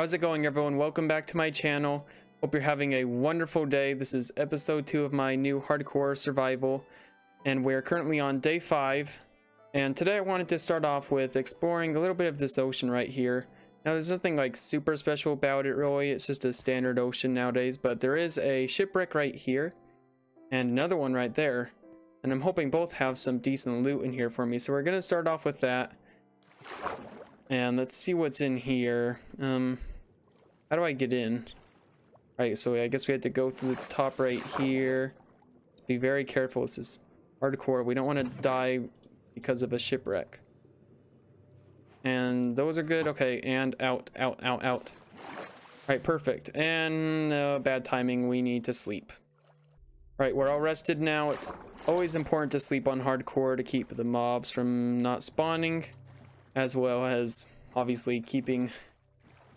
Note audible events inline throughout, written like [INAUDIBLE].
How's it going everyone? Welcome back to my channel. Hope you're having a wonderful day. This is episode 2 of my new hardcore survival and we're currently on day 5 and today I wanted to start off with exploring a little bit of this ocean right here. Now there's nothing like super special about it really, it's just a standard ocean nowadays, but there is a shipwreck right here and another one right there and I'm hoping both have some decent loot in here for me. So we're going to start off with that and let's see what's in here. Um, how do I get in? Alright, so I guess we had to go through the top right here. Be very careful. This is hardcore. We don't want to die because of a shipwreck. And those are good. Okay, and out, out, out, out. Alright, perfect. And uh, bad timing. We need to sleep. Alright, we're all rested now. It's always important to sleep on hardcore to keep the mobs from not spawning as well as obviously keeping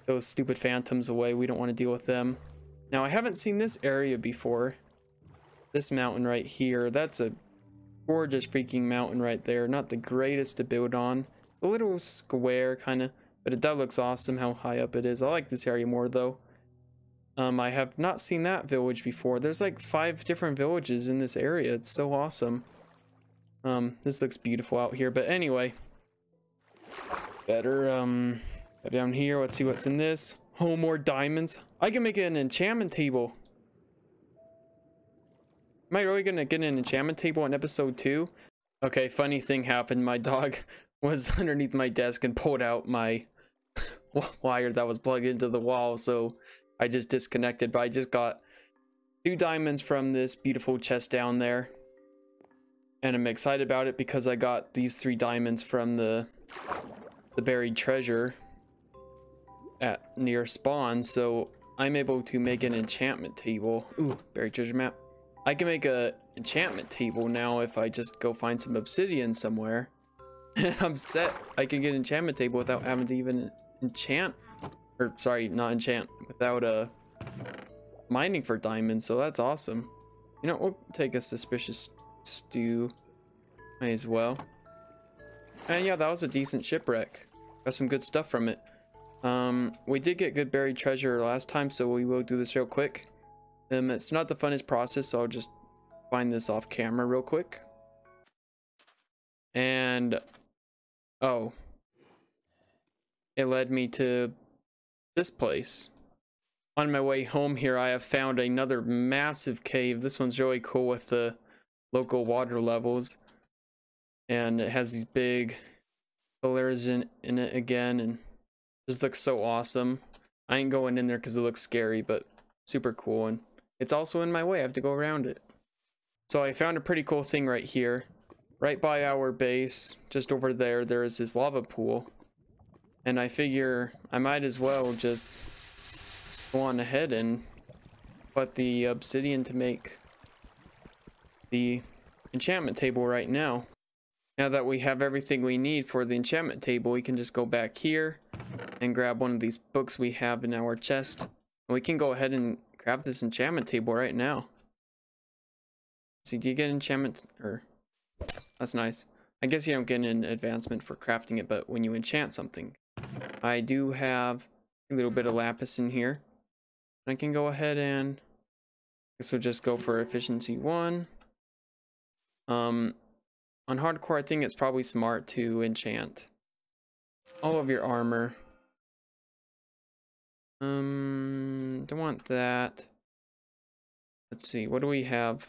those stupid phantoms away. We don't want to deal with them. Now, I haven't seen this area before. This mountain right here. That's a gorgeous freaking mountain right there. Not the greatest to build on. It's a little square, kind of. But it does looks awesome how high up it is. I like this area more, though. Um, I have not seen that village before. There's like five different villages in this area. It's so awesome. Um, this looks beautiful out here. But anyway, Better, um, down here. Let's see what's in this. Oh, more diamonds. I can make an enchantment table. Am I really gonna get an enchantment table in episode 2? Okay, funny thing happened. My dog [LAUGHS] was underneath my desk and pulled out my [LAUGHS] wire that was plugged into the wall, so I just disconnected, but I just got two diamonds from this beautiful chest down there. And I'm excited about it because I got these three diamonds from the the buried treasure at near spawn, so I'm able to make an enchantment table. Ooh, buried treasure map. I can make a enchantment table now if I just go find some obsidian somewhere. [LAUGHS] I'm set. I can get an enchantment table without having to even enchant. Or, sorry, not enchant. Without uh, mining for diamonds, so that's awesome. You know, we'll take a suspicious stew. Might as well. And yeah, that was a decent shipwreck. Got some good stuff from it. Um, we did get good buried treasure last time, so we will do this real quick. Um, it's not the funnest process, so I'll just find this off camera real quick. And, oh, it led me to this place. On my way home here, I have found another massive cave. This one's really cool with the local water levels and it has these big pillars in, in it again and just looks so awesome. I ain't going in there because it looks scary but super cool and it's also in my way. I have to go around it. So i found a pretty cool thing right here. Right by our base just over there there is this lava pool. And i figure i might as well just go on ahead and put the obsidian to make the enchantment table right now. Now that we have everything we need for the enchantment table, we can just go back here and grab one of these books we have in our chest. And we can go ahead and grab this enchantment table right now. See, do you get enchantment? Or That's nice. I guess you don't get an advancement for crafting it, but when you enchant something. I do have a little bit of lapis in here. I can go ahead and... Guess we'll just go for efficiency 1. Um, on hardcore, I think it's probably smart to enchant all of your armor. Um, don't want that. Let's see, what do we have?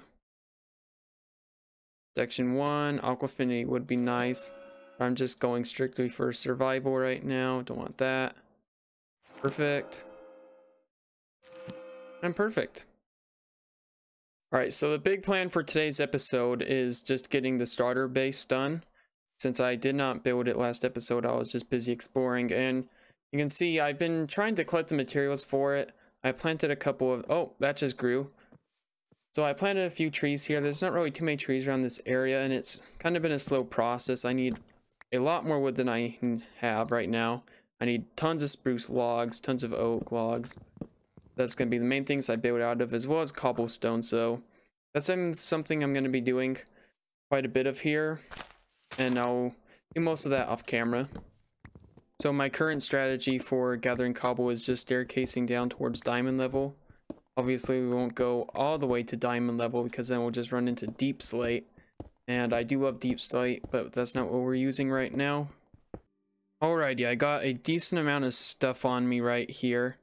Section 1, Aqua Affinity would be nice. I'm just going strictly for survival right now. Don't want that. Perfect. I'm perfect. All right, so the big plan for today's episode is just getting the starter base done. Since I did not build it last episode, I was just busy exploring. And you can see I've been trying to collect the materials for it. I planted a couple of... Oh, that just grew. So I planted a few trees here. There's not really too many trees around this area, and it's kind of been a slow process. I need a lot more wood than I have right now. I need tons of spruce logs, tons of oak logs that's going to be the main things I build out of, as well as cobblestone. So that's something I'm going to be doing quite a bit of here. And I'll do most of that off camera. So my current strategy for gathering cobble is just staircasing down towards diamond level. Obviously we won't go all the way to diamond level because then we'll just run into deepslate. And I do love deepslate, but that's not what we're using right now. Alrighty, I got a decent amount of stuff on me right here.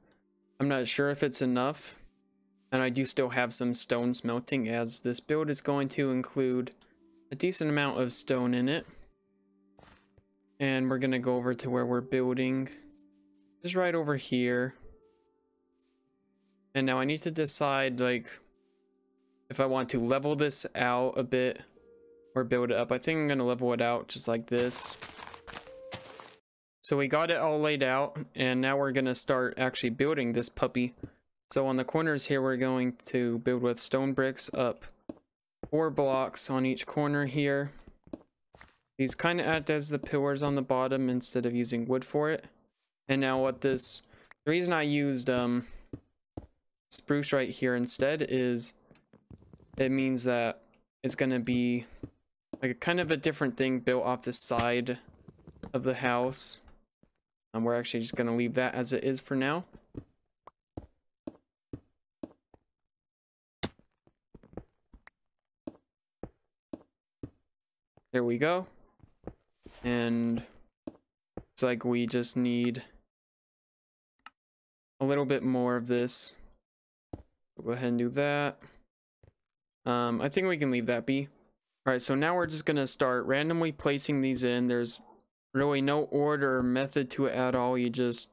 I'm not sure if it's enough. And I do still have some stone smelting as this build is going to include a decent amount of stone in it. And we're gonna go over to where we're building. Just right over here. And now I need to decide like if I want to level this out a bit or build it up. I think I'm gonna level it out just like this. So we got it all laid out and now we're gonna start actually building this puppy. So on the corners here we're going to build with stone bricks up four blocks on each corner here. These kind of act as the pillars on the bottom instead of using wood for it. And now what this, the reason I used um, spruce right here instead is it means that it's going to be like a kind of a different thing built off the side of the house. And we're actually just going to leave that as it is for now. There we go. And it's like we just need a little bit more of this. We'll go ahead and do that. Um, I think we can leave that be. All right, so now we're just gonna start randomly placing these in. There's really no order or method to it at all. You just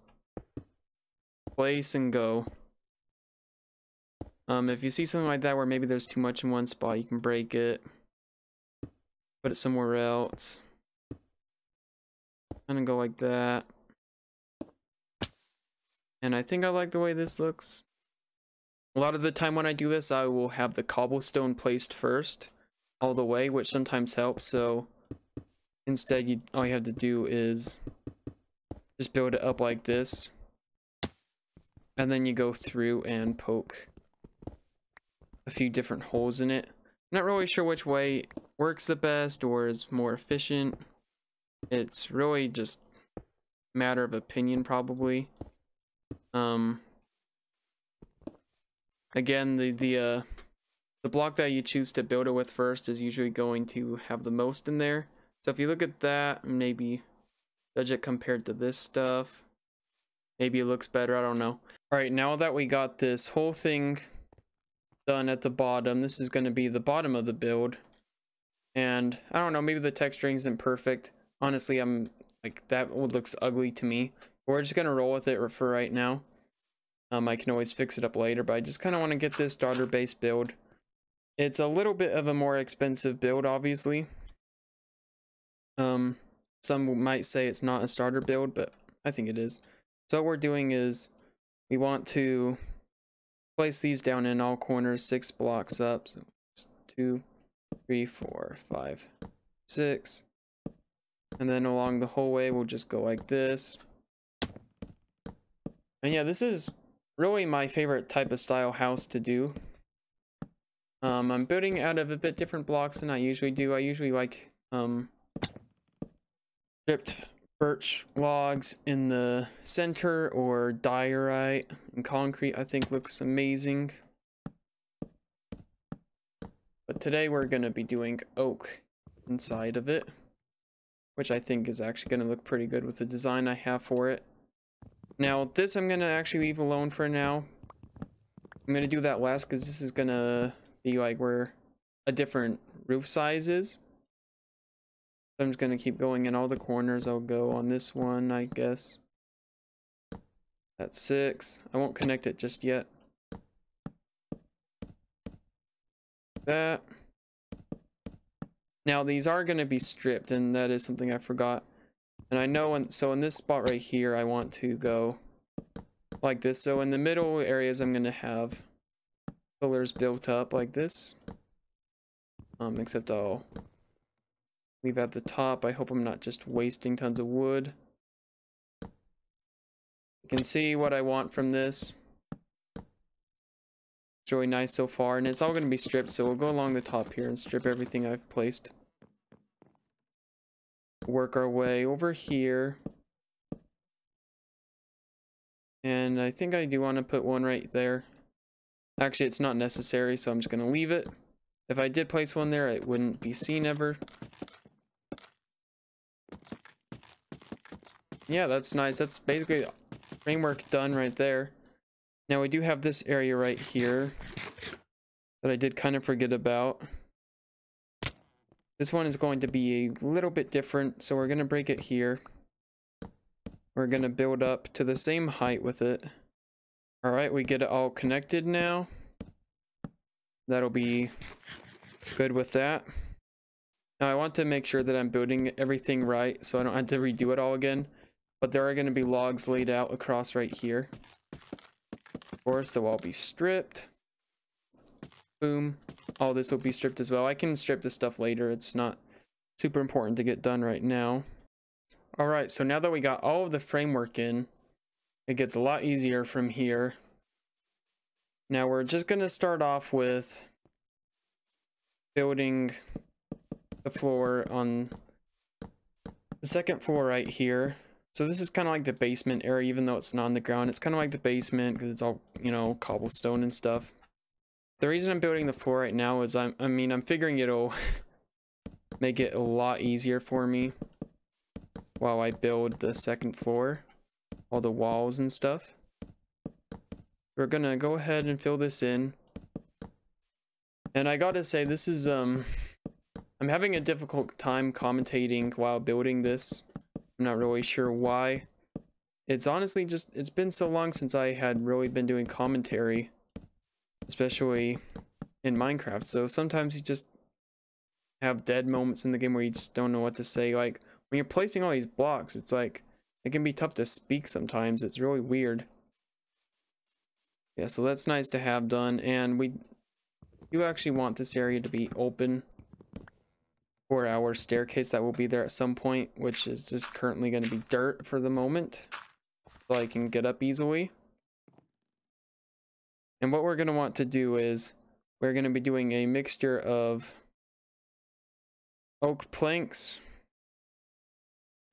place and go. Um, if you see something like that where maybe there's too much in one spot, you can break it. Put it somewhere else. And go like that. And I think I like the way this looks. A lot of the time when I do this, I will have the cobblestone placed first all the way, which sometimes helps. So instead, you, all you have to do is just build it up like this. And then you go through and poke a few different holes in it. Not really sure which way works the best or is more efficient. It's really just matter of opinion probably. Um again the the uh the block that you choose to build it with first is usually going to have the most in there. So if you look at that, maybe judge it compared to this stuff. Maybe it looks better, I don't know. Alright, now that we got this whole thing done at the bottom. This is going to be the bottom of the build. And I don't know, maybe the texturing isn't perfect. Honestly, I'm like, that looks ugly to me. We're just to roll with it for right now. Um, I can always fix it up later, but I just kind of want to get this starter base build. It's a little bit of a more expensive build, obviously. Um, some might say it's not a starter build, but I think it is. So what we're doing is we want to place these down in all corners, six blocks up. So two, three, four, five, six. And then along the whole way, we'll just go like this. And yeah, this is really my favorite type of style house to do. Um, I'm building out of a bit different blocks than I usually do. I usually like um, stripped birch logs in the center or diorite and concrete I think looks amazing. But today we're going to be doing oak inside of it, which I think is actually going to look pretty good with the design I have for it. Now this I'm going to actually leave alone for now. I'm going to do that last because this is going to be like where a different roof size is. I'm just going to keep going in all the corners. I'll go on this one, I guess. That's six. I won't connect it just yet. That. Now, these are going to be stripped, and that is something I forgot. And I know, in, so in this spot right here, I want to go like this. So in the middle areas, I'm going to have pillars built up like this. Um, except I'll leave at the top. I hope I'm not just wasting tons of wood. You can see what I want from this. It's really nice so far, and it's all going to be stripped, so we'll go along the top here and strip everything I've placed. Work our way over here. And I think I do want to put one right there. Actually, it's not necessary, so I'm just going to leave it. If I did place one there, it wouldn't be seen ever. Yeah, that's nice. That's basically framework done right there. Now we do have this area right here that I did kind of forget about. This one is going to be a little bit different, so we're going to break it here. We're going to build up to the same height with it. Alright, we get it all connected now. That'll be good with that. Now I want to make sure that I'm building everything right so I don't have to redo it all again. But there are going to be logs laid out across right here. Of course, they'll all be stripped. Boom. All this will be stripped as well. I can strip this stuff later. It's not super important to get done right now. Alright, so now that we got all of the framework in, it gets a lot easier from here. Now we're just going to start off with building the floor on the second floor right here. So this is kind of like the basement area, even though it's not on the ground. It's kind of like the basement because it's all, you know, cobblestone and stuff. The reason I'm building the floor right now is I'm, I mean, I'm figuring it'll [LAUGHS] make it a lot easier for me while I build the second floor, all the walls and stuff. We're gonna go ahead and fill this in. And I gotta say, this is, um, I'm having a difficult time commentating while building this. I'm not really sure why. It's honestly just, it's been so long since I had really been doing commentary. Especially in Minecraft. So sometimes you just have dead moments in the game where you just don't know what to say. Like, when you're placing all these blocks, it's like, it can be tough to speak sometimes. It's really weird. Yeah, so that's nice to have done. And we do actually want this area to be open for our staircase that will be there at some point, which is just currently going to be dirt for the moment. So I can get up easily. And what we're going to want to do is we're going to be doing a mixture of oak planks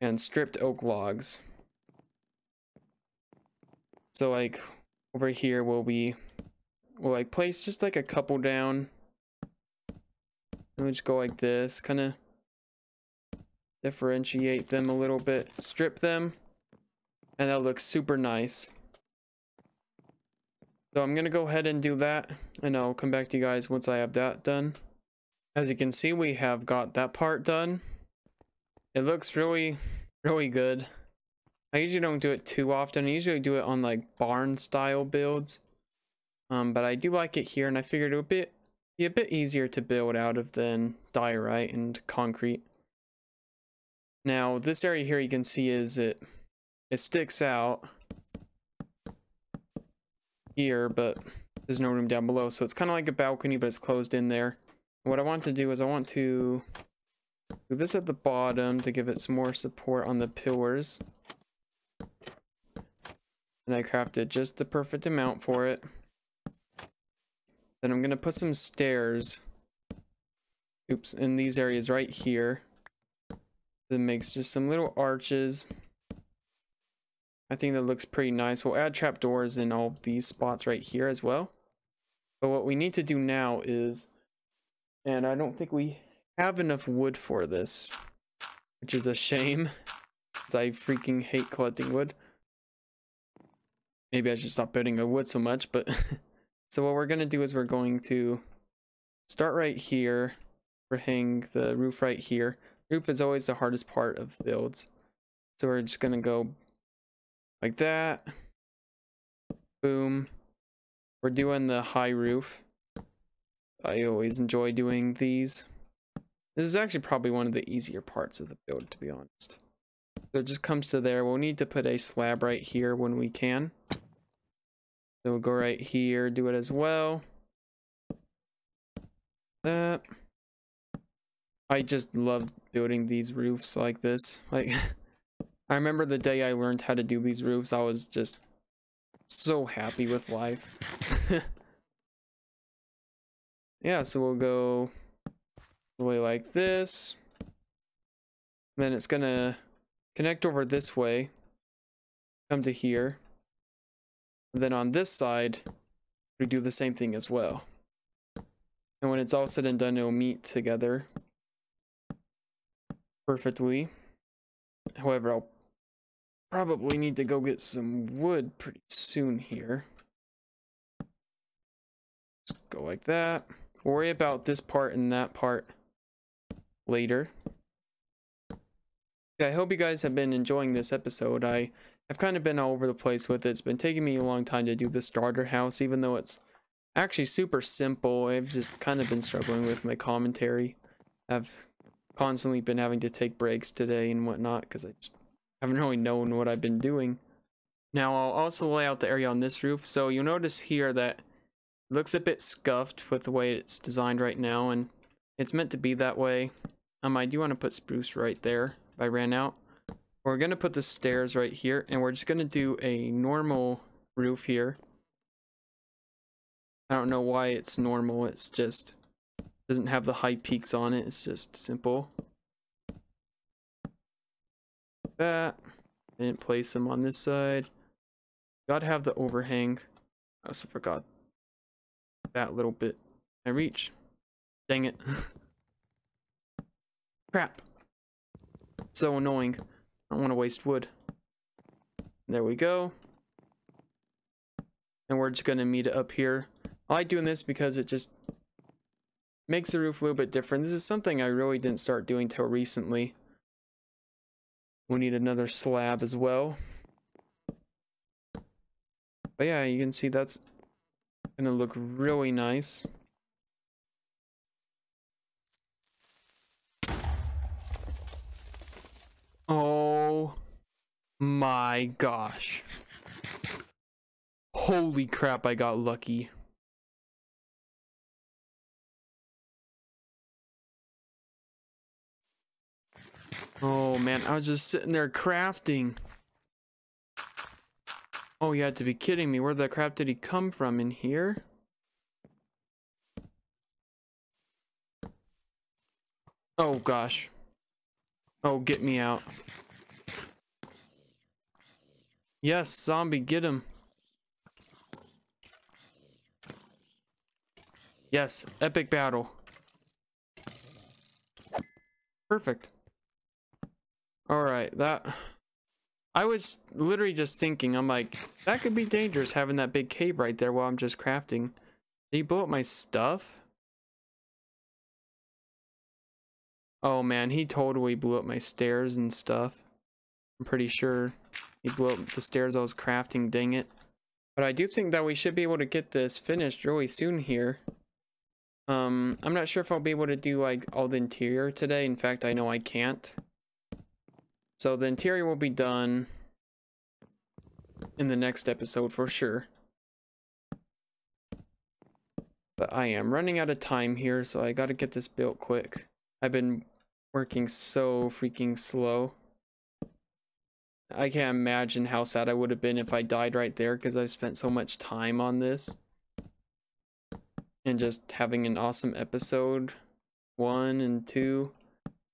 and stripped oak logs. So like over here we will be we'll like place just like a couple down and we just go like this kind of differentiate them a little bit strip them and that looks super nice so I'm gonna go ahead and do that and I'll come back to you guys once I have that done. As you can see we have got that part done. It looks really really good. I usually don't do it too often. I usually do it on like barn style builds. Um, but I do like it here, and I figured it would be, be a bit easier to build out of than diorite and concrete. Now, this area here you can see is it it sticks out here, but there's no room down below, so it's kind of like a balcony, but it's closed in there. What I want to do is I want to do this at the bottom to give it some more support on the pillars. And I crafted just the perfect amount for it. Then I'm going to put some stairs. Oops, in these areas right here. That makes just some little arches. I think that looks pretty nice. We'll add trapdoors in all these spots right here as well. But what we need to do now is, and I don't think we have enough wood for this, which is a shame, because I freaking hate collecting wood. Maybe I should stop building a wood so much, but [LAUGHS] So what we're going to do is we're going to start right here. We're hang the roof right here. Roof is always the hardest part of builds. So we're just going to go like that. Boom. We're doing the high roof. I always enjoy doing these. This is actually probably one of the easier parts of the build, to be honest. So it just comes to there. We'll need to put a slab right here when we can. So we'll go right here, do it as well. That. I just love building these roofs like this. Like, [LAUGHS] I remember the day I learned how to do these roofs, I was just so happy with life. [LAUGHS] yeah, so we'll go the way like this. Then it's gonna connect over this way. Come to here. then on this side, we do the same thing as well. And when it's all said and done, it'll meet together perfectly. However, I'll probably need to go get some wood pretty soon here. Just go like that. Worry about this part and that part later. Yeah, I hope you guys have been enjoying this episode. I have kind of been all over the place with it. It's been taking me a long time to do the starter house, even though it's actually super simple. I've just kind of been struggling with my commentary. I've constantly been having to take breaks today and whatnot because I just haven't really known what I've been doing. Now I'll also lay out the area on this roof. So you'll notice here that it looks a bit scuffed with the way it's designed right now and it's meant to be that way. Um, I do want to put spruce right there. if I ran out. We're going to put the stairs right here, and we're just going to do a normal roof here. I don't know why it's normal, it's just doesn't have the high peaks on it, it's just simple. That. I didn't place them on this side. Gotta have the overhang. I also forgot that little bit. I reach. Dang it. [LAUGHS] Crap. So annoying. I don't want to waste wood. There we go. And we're just going to meet up here. I like doing this because it just makes the roof a little bit different. This is something I really didn't start doing till recently. We need another slab as well. But yeah, you can see that's to look really nice. Oh my gosh. Holy crap, I got lucky. Oh man, I was just sitting there crafting. Oh, you had to be kidding me. Where the crap did he come from? In here? Oh gosh. Oh, get me out. Yes, zombie, get him. Yes, epic battle. Perfect. Alright, that... I was literally just thinking, I'm like, that could be dangerous having that big cave right there while I'm just crafting. Did he blow up my stuff? Oh man, he totally blew up my stairs and stuff. I'm pretty sure he blew up the stairs I was crafting, dang it. But I do think that we should be able to get this finished really soon here. Um, I'm not sure if I'll be able to do like all the interior today. In fact, I know I can't. So the interior will be done in the next episode for sure. But I am running out of time here, so I gotta get this built quick. I've been working so freaking slow. I can't imagine how sad I would have been if I died right there because I spent so much time on this. And just having an awesome episode, one and two,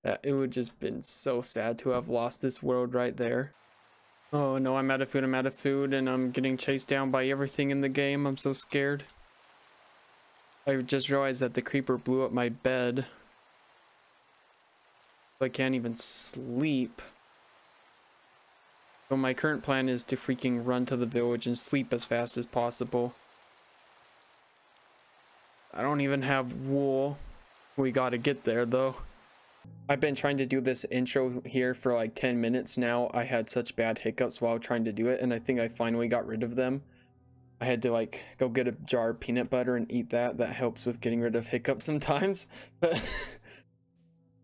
that it would just been so sad to have lost this world right there. Oh no, I'm out of food, I'm out of food, and I'm getting chased down by everything in the game. I'm so scared. I just realized that the creeper blew up my bed. I can't even sleep. So my current plan is to freaking run to the village and sleep as fast as possible. I don't even have wool. We gotta get there though. I've been trying to do this intro here for like 10 minutes now. I had such bad hiccups while trying to do it and I think I finally got rid of them. I had to like go get a jar of peanut butter and eat that. That helps with getting rid of hiccups sometimes. [LAUGHS] But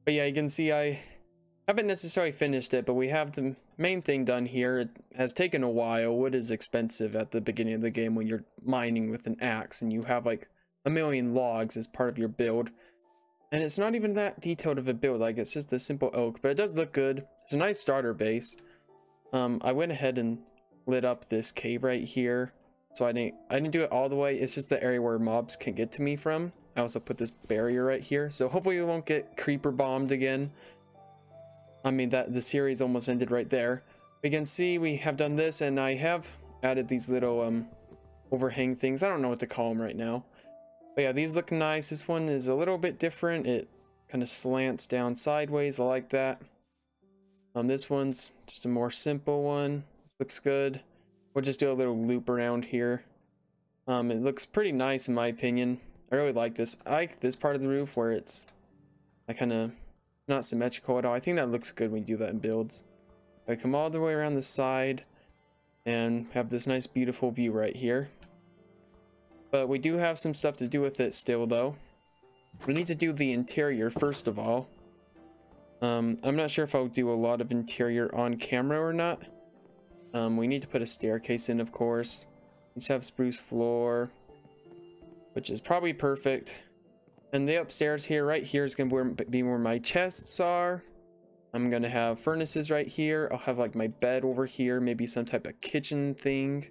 but yeah, you can see I haven't necessarily finished it, but we have the main thing done here. It has taken a while. Wood is expensive at the beginning of the game when you're mining with an axe and you have like a million logs as part of your build. And it's not even that detailed of a build, like it's just a simple oak, but it does look good. It's a nice starter base. Um, I went ahead and lit up this cave right here. So I didn't I didn't do it all the way. It's just the area where mobs can get to me from. I also put this barrier right here. So hopefully we won't get creeper bombed again. I mean that the series almost ended right there. We can see we have done this and I have added these little um overhang things. I don't know what to call them right now. But yeah, these look nice. This one is a little bit different. It kind of slants down sideways. I like that. Um, this one's just a more simple one. Looks good. We'll just do a little loop around here. Um, it looks pretty nice in my opinion. I really like this. I like this part of the roof where it's I kind of not symmetrical at all. I think that looks good when you do that in builds. I come all the way around the side and have this nice beautiful view right here. But we do have some stuff to do with it still though. We need to do the interior first of all. Um, I'm not sure if I'll do a lot of interior on camera or not. Um, we need to put a staircase in of course. We just have spruce floor, which is probably perfect. And the upstairs here, right here is going to be where my chests are. I'm going to have furnaces right here. I'll have like my bed over here, maybe some type of kitchen thing.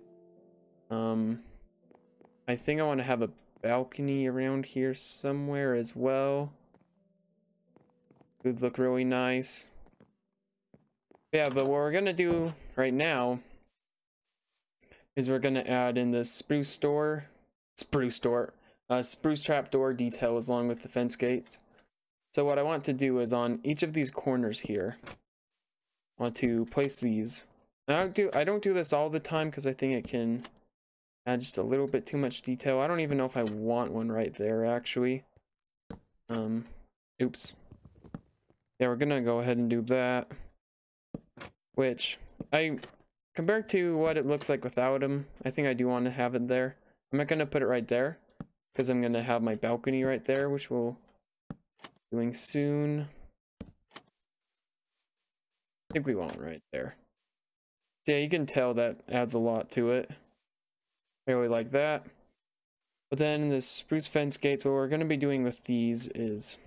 Um, I think I want to have a balcony around here somewhere as well. Would look really nice. Yeah, but what we're going to do right now is we're going to add in the spruce door, spruce door, uh, spruce trapdoor details along with the fence gates. So what I want to do is on each of these corners here, I want to place these. And I don't do I don't do this all the time because I think it can add just a little bit too much detail. I don't even know if I want one right there actually. Um, oops. Yeah, we're gonna go ahead and do that. Which I compared to what it looks like without them, I think I do want to have it there. I'm not gonna put it right there because I'm gonna have my balcony right there, which we'll doing soon. I think we want right there. So yeah, you can tell that adds a lot to it. Really like that. But then the spruce fence gates, what we're gonna be doing with these is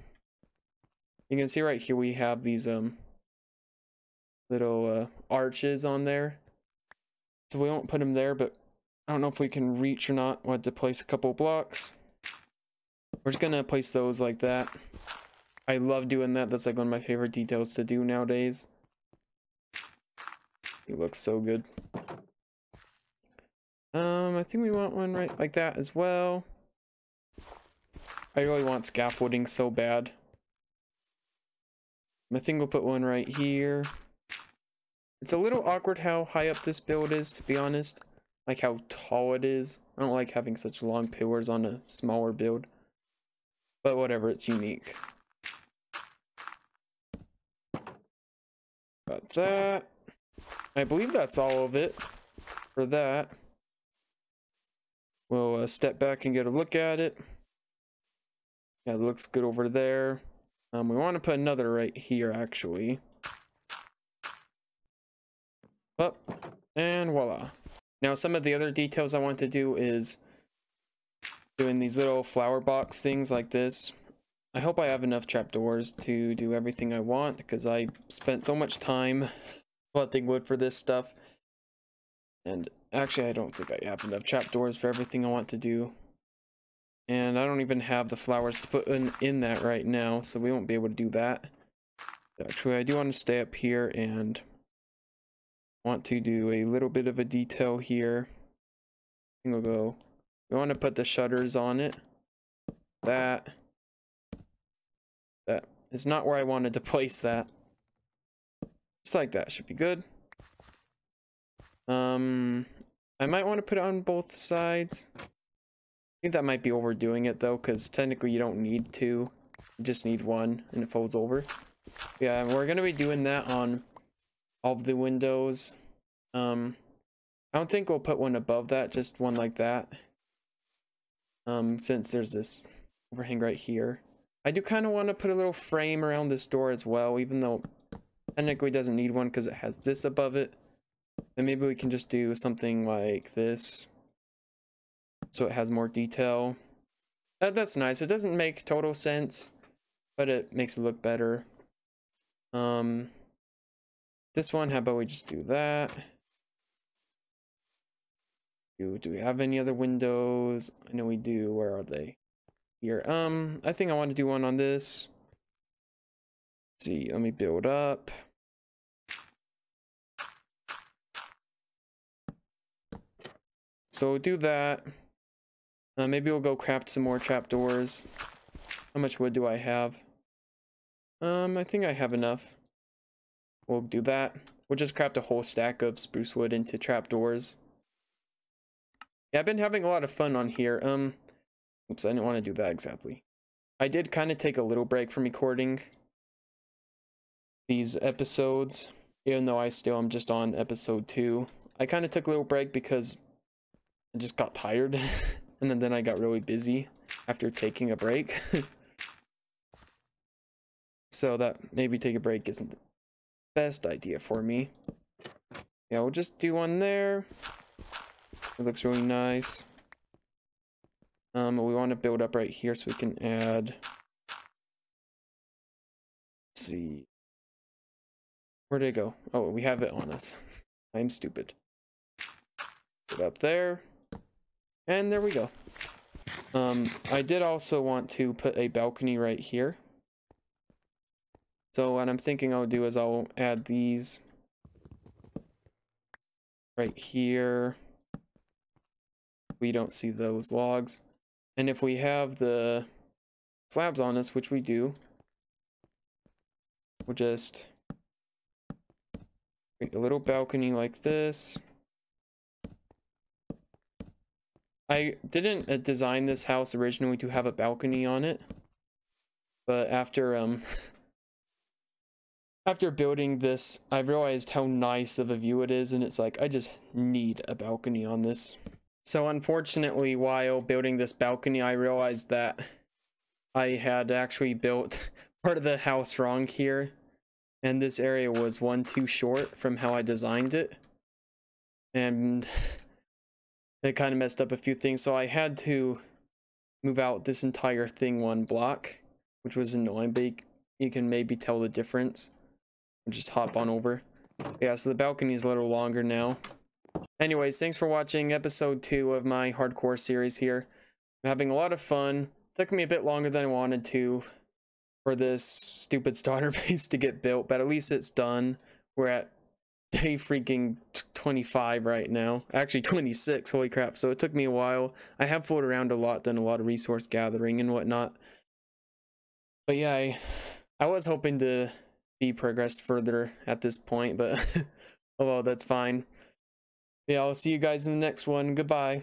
you can see right here we have these um little uh, arches on there. So we won't put them there, but I don't know if we can reach or not. We'll have to place a couple blocks. We're just gonna place those like that. I love doing that. That's like one of my favorite details to do nowadays. It looks so good. Um, I think we want one right like that as well. I really want scaffolding so bad. I think we'll put one right here. It's a little awkward how high up this build is, to be honest. Like how tall it is. I don't like having such long pillars on a smaller build. But whatever, it's unique. Got that. I believe that's all of it for that. We'll uh, step back and get a look at it. Yeah, it looks good over there. Um, we want to put another right here, actually. Up, and voila. Now, some of the other details I want to do is doing these little flower box things like this. I hope I have enough trapdoors to do everything I want because I spent so much time [LAUGHS] collecting wood for this stuff. And actually, I don't think I happen to have trapdoors for everything I want to do. And I don't even have the flowers to put in, in that right now, so we won't be able to do that. Actually, I do want to stay up here and want to do a little bit of a detail here. I think we'll go we want to put the shutters on it. That. That is not where I wanted to [LAUGHS] place that. Just like that should be good. Um, I might want to put it on both sides. I think that might be overdoing it though, because technically you don't need two. You just need one and it folds over. Yeah, we're going to be doing that on all of the windows. Um, I don't think we'll put one above that, just one like that um, since there's this overhang right here. I do kind of want to put a little frame around this door as well, even though technically doesn't need one because it has this above it. And maybe we can just do something like this so it has more detail. That, that's nice. It doesn't make total sense, but it makes it look better. Um, this one, how about we just do that? Do, do we have any other windows? I know we do. Where are they? Here. Um, I think I want to do one on this. Let's see, let me build up. So we'll do that. Uh, maybe we'll go craft some more trapdoors. How much wood do I have? Um, I think I have enough. We'll do that. We'll just craft a whole stack of spruce wood into trapdoors. Yeah, I've been having a lot of fun on here. Um, oops, I didn't want to do that exactly. I did kind of take a little break from recording these episodes, even though I still am just on episode two. I kind of took a little break because I just got tired, [LAUGHS] and then I got really busy after taking a break. [LAUGHS] so that maybe take a break isn't the best idea for me. Yeah, we'll just do one there. It looks really nice. Um, we want to build up right here so we can add. Let's see. Where did it go? Oh, we have it on us. [LAUGHS] I'm stupid. Put up there. And there we go. Um, I did also want to put a balcony right here. So what I'm thinking I'll do is I'll add these right here. We don't see those logs. And if we have the slabs on us, which we do, we'll just make a little balcony like this. I didn't uh, design this house originally to have a balcony on it, but after um [LAUGHS] after building this, I realized how nice of a view it is, and it's like I just need a balcony on this. So unfortunately, while building this balcony, I realized that I had actually built [LAUGHS] part of the house wrong here, and this area was one too short from how I designed it, and [LAUGHS] it kind of messed up a few things. So I had to move out this entire thing one block, which was annoying, but you can maybe tell the difference. just hop on over. Yeah, so the balcony is a little longer now. Anyways, thanks for watching episode 2 of my hardcore series here. I'm having a lot of fun. Took me a bit longer than I wanted to for this stupid [LAUGHS] starter base to get built, but at least it's done. We're at day freaking 25 right now. Actually 26, holy crap. So it took me a while. I have fooled around a lot, done a lot of resource gathering and whatnot. But yeah, I, I was hoping to be progressed further at this point, but [LAUGHS] oh well, that's fine. Yeah, I'll see you guys in the next one. Goodbye.